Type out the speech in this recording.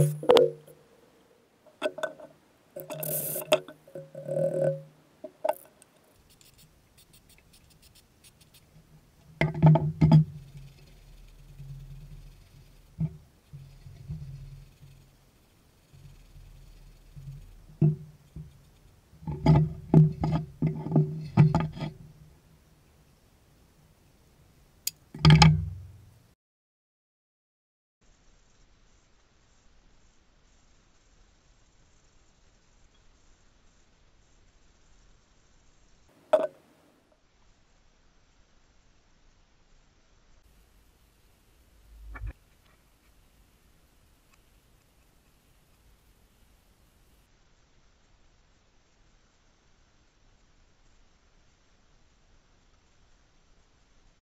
off.